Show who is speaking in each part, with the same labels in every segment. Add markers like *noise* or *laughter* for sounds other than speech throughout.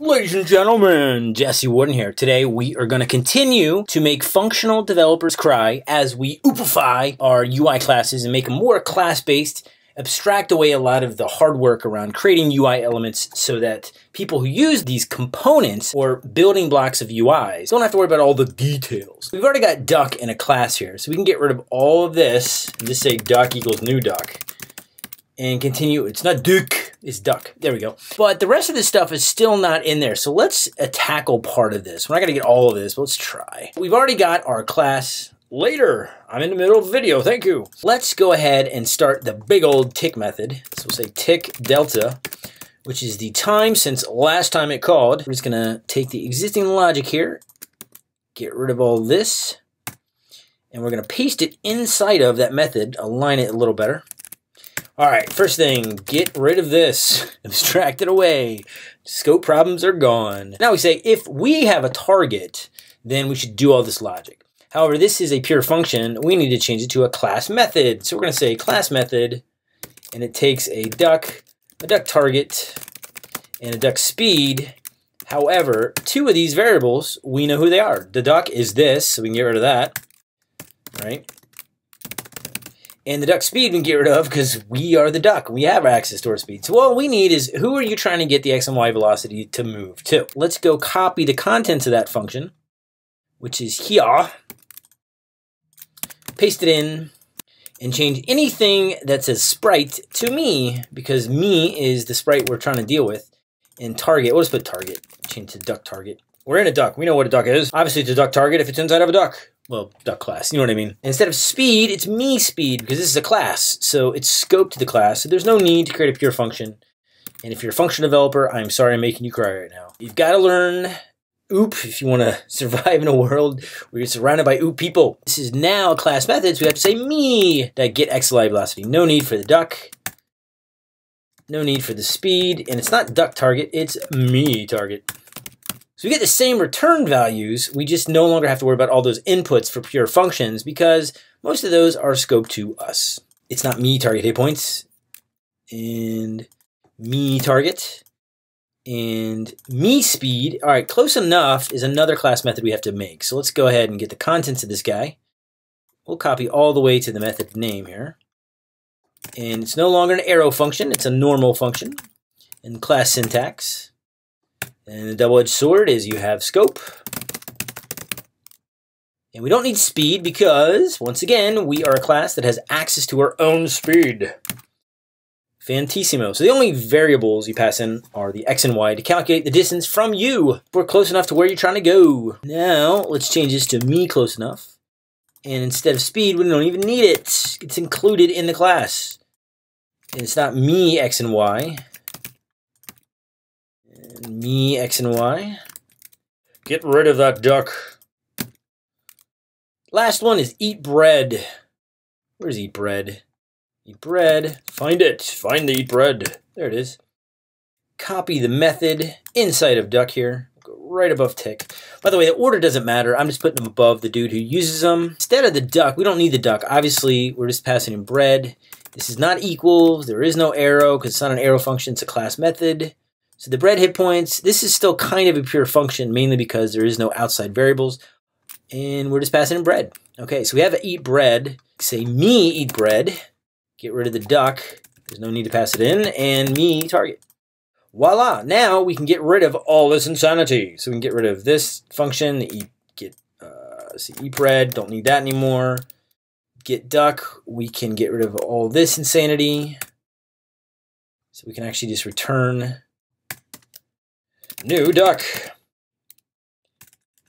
Speaker 1: Ladies and gentlemen, Jesse Warden here. Today we are going to continue to make functional developers cry as we oopify our UI classes and make them more class-based, abstract away a lot of the hard work around creating UI elements so that people who use these components or building blocks of UIs don't have to worry about all the details. We've already got duck in a class here, so we can get rid of all of this and just say duck equals new duck and continue. It's not duck, it's duck. There we go. But the rest of this stuff is still not in there. So let's uh, tackle part of this. We're not going to get all of this, but let's try. We've already got our class later. I'm in the middle of the video. Thank you. Let's go ahead and start the big old tick method. So we'll say tick delta, which is the time since last time it called. We're just going to take the existing logic here, get rid of all this, and we're going to paste it inside of that method, align it a little better. All right, first thing, get rid of this. *laughs* Abstract it away. Scope problems are gone. Now we say if we have a target, then we should do all this logic. However, this is a pure function. We need to change it to a class method. So we're going to say class method, and it takes a duck, a duck target, and a duck speed. However, two of these variables, we know who they are. The duck is this, so we can get rid of that, right? And the duck speed we can get rid of because we are the duck. We have access to our speed. So all we need is who are you trying to get the x and y velocity to move to? Let's go copy the contents of that function, which is here. Paste it in and change anything that says sprite to me because me is the sprite we're trying to deal with. And target, we'll just put target. Change to duck target. We're in a duck. We know what a duck is. Obviously, it's a duck target if it's inside of a duck well, duck class, you know what I mean? Instead of speed, it's me speed because this is a class. So it's scoped to the class. So there's no need to create a pure function. And if you're a function developer, I'm sorry I'm making you cry right now. You've got to learn OOP if you want to *laughs* survive in a world where you're surrounded by OOP people. This is now class methods. We have to say me that get XLI velocity. No need for the duck. No need for the speed. And it's not duck target, it's me target. So we get the same return values, we just no longer have to worry about all those inputs for pure functions because most of those are scoped to us. It's not me target hit points and me target and me speed. All right, close enough is another class method we have to make. So let's go ahead and get the contents of this guy. We'll copy all the way to the method name here. And it's no longer an arrow function, it's a normal function. And class syntax and the double-edged sword is you have scope. And we don't need speed because, once again, we are a class that has access to our own speed. Fantissimo. So the only variables you pass in are the x and y to calculate the distance from you. We're close enough to where you're trying to go. Now, let's change this to me close enough. And instead of speed, we don't even need it. It's included in the class. And it's not me x and y me, X and Y. Get rid of that duck. Last one is eat bread. Where's eat bread? Eat bread. Find it. Find the eat bread. There it is. Copy the method inside of duck here. Go right above tick. By the way, the order doesn't matter. I'm just putting them above the dude who uses them. Instead of the duck, we don't need the duck. Obviously, we're just passing in bread. This is not equal. There is no arrow because it's not an arrow function. It's a class method. So the bread hit points, this is still kind of a pure function, mainly because there is no outside variables. And we're just passing in bread. Okay, so we have eat bread. Say me eat bread. Get rid of the duck. There's no need to pass it in. And me target. Voila! Now we can get rid of all this insanity. So we can get rid of this function, eat, get, uh, see, eat bread, don't need that anymore. Get duck, we can get rid of all this insanity. So we can actually just return new duck.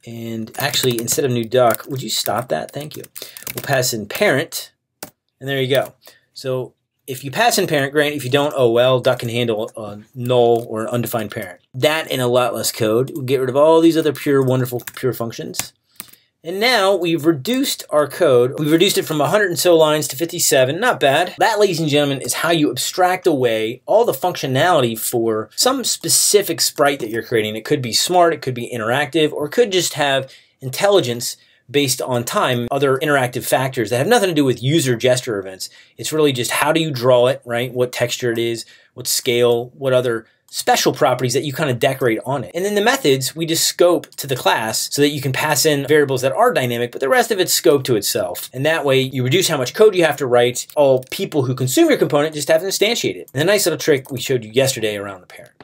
Speaker 1: And actually, instead of new duck, would you stop that? Thank you. We'll pass in parent, and there you go. So if you pass in parent, grant. If you don't, oh well, duck can handle a null or an undefined parent. That and a lot less code. We'll get rid of all these other pure, wonderful, pure functions. And now we've reduced our code. We've reduced it from 100 and so lines to 57. Not bad. That, ladies and gentlemen, is how you abstract away all the functionality for some specific sprite that you're creating. It could be smart, it could be interactive, or it could just have intelligence based on time, other interactive factors that have nothing to do with user gesture events. It's really just how do you draw it, right? What texture it is, what scale, what other special properties that you kind of decorate on it. And then the methods, we just scope to the class so that you can pass in variables that are dynamic, but the rest of it's scoped to itself. And that way you reduce how much code you have to write. All people who consume your component just have to instantiate it. And a nice little trick we showed you yesterday around the parent.